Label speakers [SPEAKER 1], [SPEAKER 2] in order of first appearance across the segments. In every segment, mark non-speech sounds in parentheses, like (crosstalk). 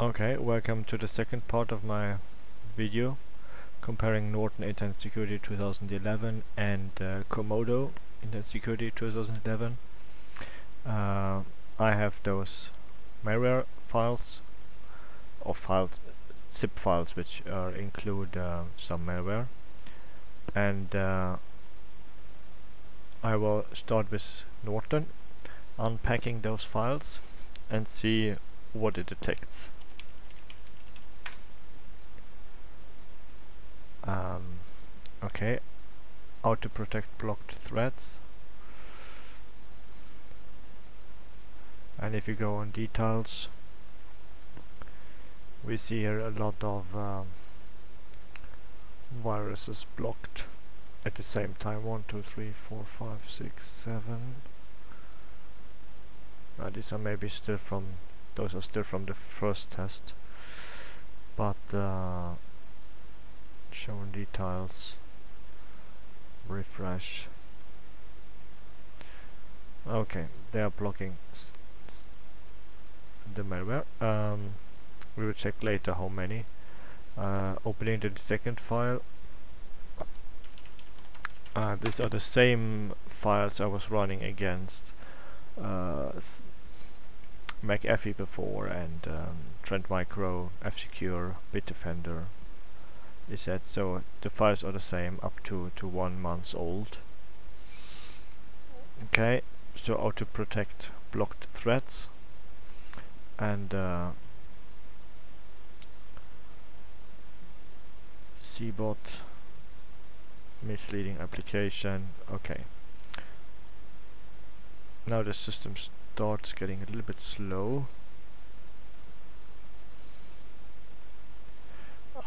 [SPEAKER 1] Okay, welcome to the second part of my video comparing Norton Internet Security 2011 and uh, Comodo Internet Security 2011. Uh, I have those malware files or files, zip files which uh, include some malware and uh, I will start with Norton unpacking those files and see what it detects. Um, okay. Auto-Protect blocked threads. And if you go on details we see here a lot of um, viruses blocked at the same time. One two three four five six seven. Uh, these are maybe still from those are still from the first test. But uh, showing details. Refresh. Okay they are blocking the malware. Um, we will check later how many. Uh, opening the second file. Uh, these are the same files I was running against uh, McAfee before and um, Trend Micro, F-Secure, Bitdefender is that so the files are the same up to to one month old. Okay so Auto-Protect blocked threads. And uh, cbot misleading application. Okay. Now the system starts getting a little bit slow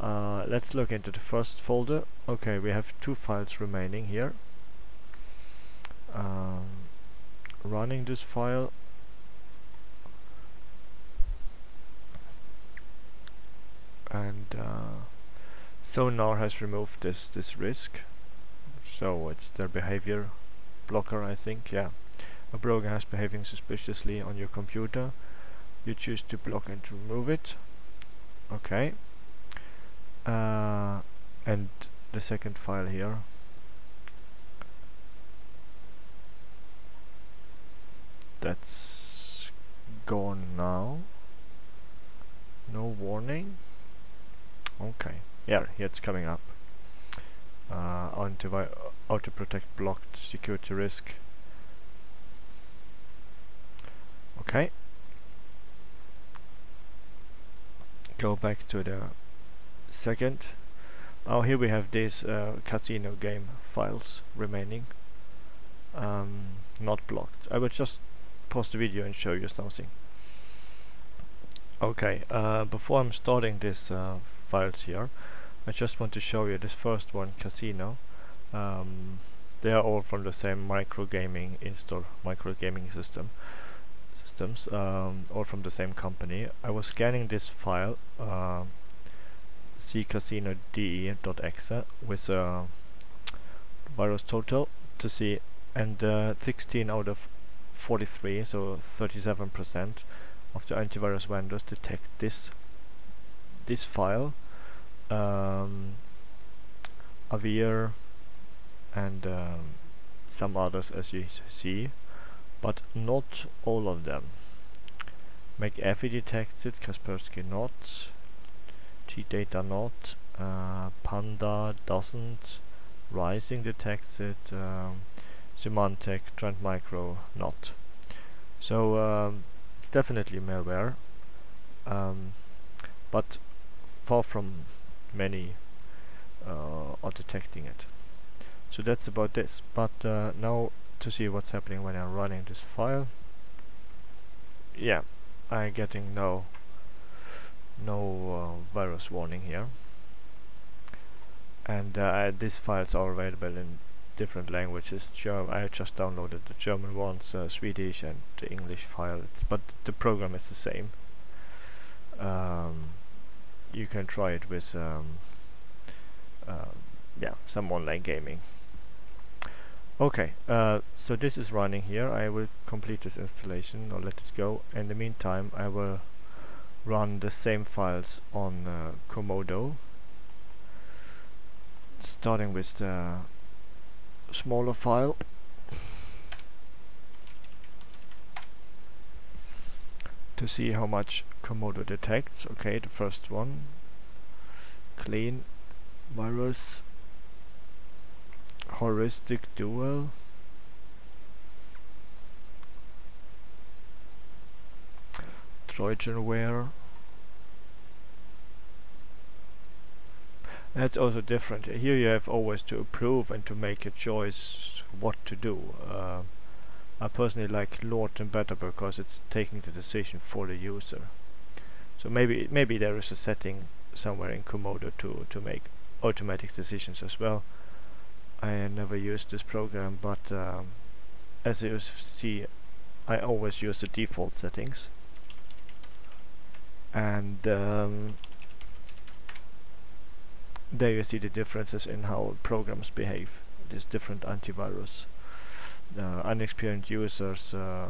[SPEAKER 1] Uh, let's look into the first folder. Okay, we have two files remaining here. Um, running this file. And uh, Sonar has removed this this risk. So it's their behavior blocker I think yeah. A program has behaving suspiciously on your computer. You choose to block and remove it. Okay uh, and the second file here. That's gone now. No warning. Okay. Yeah it's coming up. Uh, anti auto protect blocked security risk. Okay. Go back to the second. Oh, here we have these uh, casino game files remaining, um, not blocked. I will just pause the video and show you something. Okay, uh, before I'm starting these uh, files here, I just want to show you this first one, Casino. Um, they are all from the same Microgaming install Microgaming system systems, um, all from the same company. I was scanning this file uh, ccasino.de.exe with a VirusTotal to see and uh, 16 out of 43 so 37% of the antivirus vendors detect this this file um, Avira and um, some others as you see but not all of them. McAfee detects it, Kaspersky not Gdata not, uh, Panda doesn't, Rising detects it, um, Symantec, Trend Micro not. So um, it's definitely malware, um, but far from many uh, are detecting it. So that's about this. But uh, now to see what's happening when I'm running this file. Yeah, I'm getting no no uh, virus warning here. And uh, these files are available in different languages. German I just downloaded the German ones uh, Swedish and the English files but the program is the same. Um, you can try it with um, uh, yeah some online gaming. Okay uh, so this is running here. I will complete this installation or let it go. In the meantime I will run the same files on uh, Comodo. Starting with the smaller file. (laughs) To see how much Comodo detects. Okay the first one. Clean virus. Heuristic dual Trojanware that's also different. Here you have always to approve and to make a choice what to do. Uh, I personally like Norton better because it's taking the decision for the user. So maybe maybe there is a setting somewhere in Comodo to to make automatic decisions as well. I never used this program but um, as you see I always use the default settings and um, there you see the differences in how programs behave. These different antivirus uh, unexperienced users uh,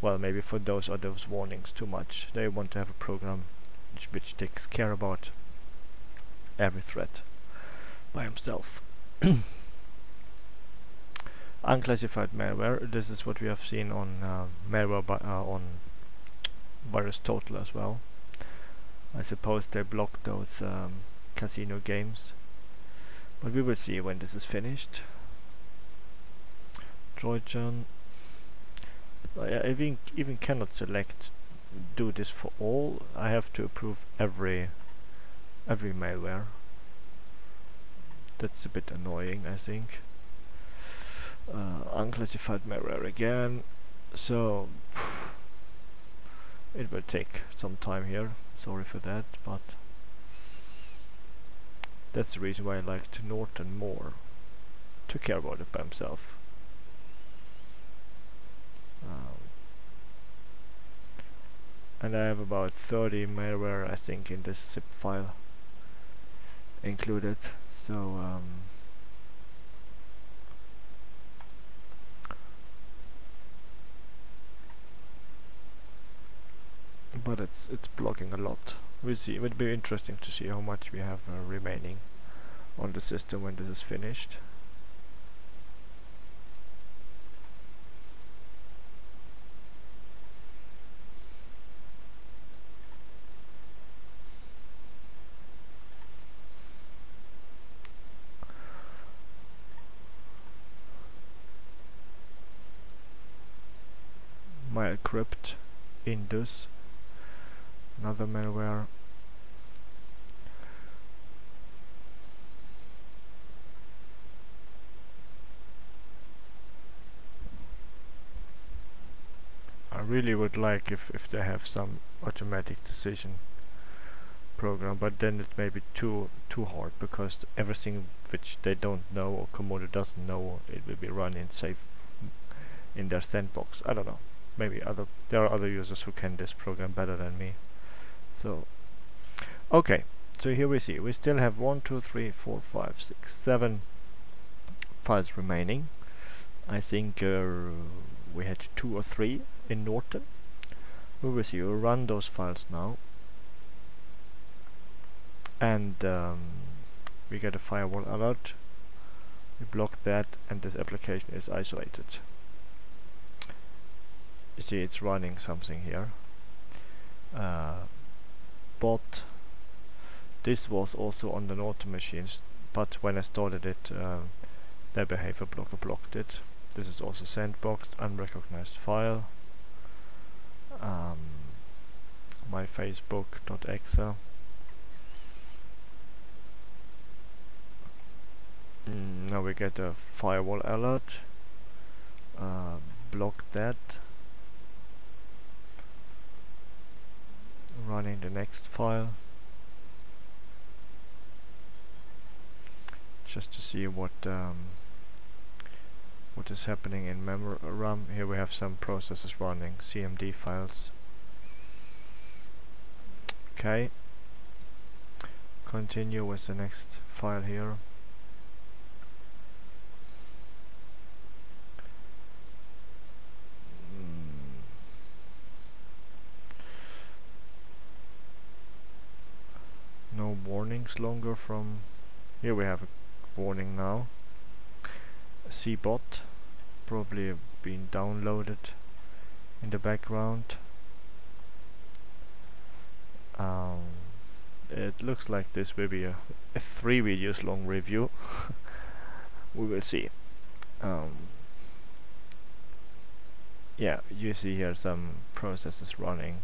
[SPEAKER 1] well maybe for those are those warnings too much. They want to have a program which, which takes care about every threat by himself. (coughs) Unclassified malware. This is what we have seen on uh, malware uh, on VirusTotal as well. I suppose they blocked those um, casino games. But we will see when this is finished. Trojan. I even, even cannot select do this for all. I have to approve every every malware. That's a bit annoying, I think. Uh, unclassified malware again. So it will take some time here. Sorry for that but that's the reason why I liked Norton more took care about it by himself. Um, and I have about 30 malware I think in this zip file included. So um, but it's it's blocking a lot. We'll see. It would be interesting to see how much we have uh, remaining on the system when this is finished. my crypt Indus another malware. I really would like if, if they have some automatic decision program but then it may be too too hard because everything which they don't know or Comodo doesn't know it will be run in safe in their sandbox. I don't know. Maybe other there are other users who can this program better than me so okay so here we see we still have one two three four five six seven files remaining. I think uh, we had two or three in Norton. We will see we'll run those files now. And um, we get a firewall alert. We block that and this application is isolated. You see it's running something here. Uh, but this was also on the Norton machines but when I started it uh, the behavior blocker blocked it. This is also sandboxed unrecognized file. Um, my facebook.exe mm, now we get a firewall alert. Uh, block that running the next file. Just to see what um, what is happening in memory RAM. Here we have some processes running. CMD files. Okay. Continue with the next file here warnings longer from here. We have a warning now. Cbot probably been downloaded in the background. Um, it looks like this will be a, a three videos long review. (laughs) We will see. Um, yeah you see here some processes running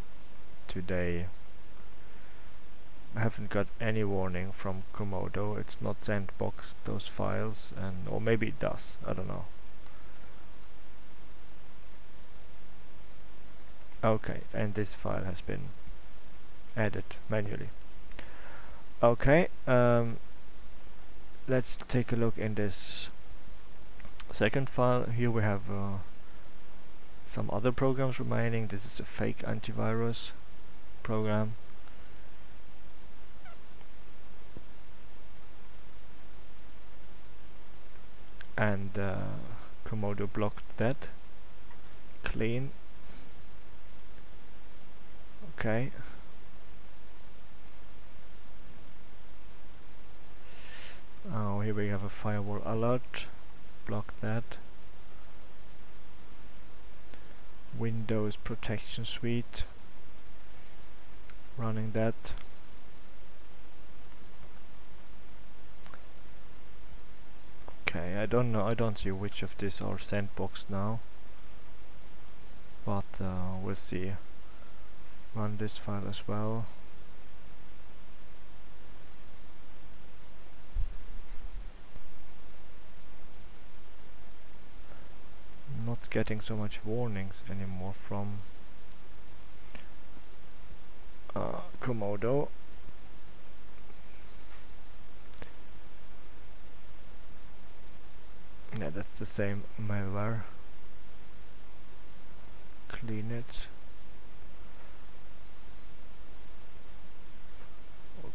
[SPEAKER 1] today I haven't got any warning from Comodo. It's not sandboxed those files and or maybe it does I don't know. Okay and this file has been added manually. Okay um, let's take a look in this second file. Here we have uh, some other programs remaining. This is a fake antivirus program and uh, Comodo blocked that. Clean. Okay. Oh here we have a firewall alert. Block that. Windows Protection Suite. Running that Okay, I don't know, I don't see which of these are sandbox now. But uh, we'll see. Run this file as well. Not getting so much warnings anymore from uh, Comodo. Yeah that's the same malware. Clean it.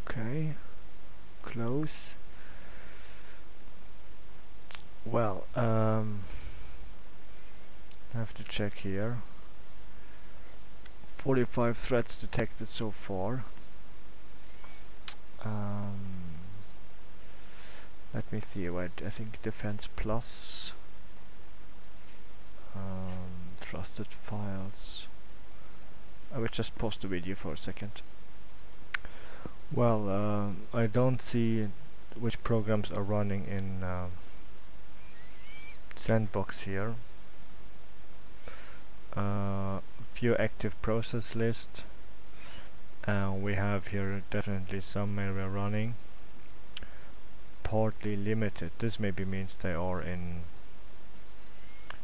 [SPEAKER 1] Okay. Close. Well um I have to check here. 45 threats detected so far. Um, let me see what I think defense plus um, trusted files. I will just pause the video for a second. Well uh, I don't see which programs are running in uh, sandbox here. Uh, view active process list. Uh, we have here definitely some area running partly limited. This maybe means they are in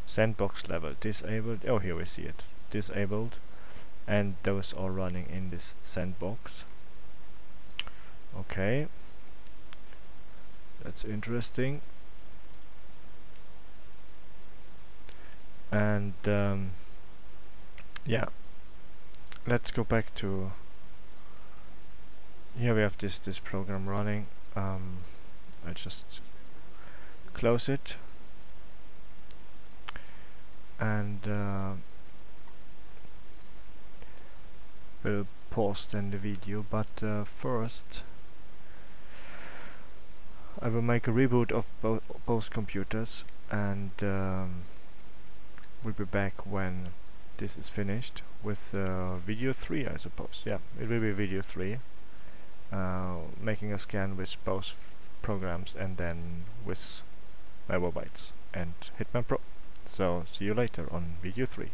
[SPEAKER 1] sandbox level disabled. Oh, here we see it. Disabled. And those are running in this sandbox. Okay. That's interesting. And um, yeah, let's go back to here we have this this program running. Um, I just close it. And uh, we'll pause then the video. But uh, first I will make a reboot of bo both computers. And um, we'll be back when this is finished with uh, video 3 I suppose. Yeah it will be video 3 uh, making a scan with both programs and then with Malwarebytes and Hitman Pro. So see you later on video 3.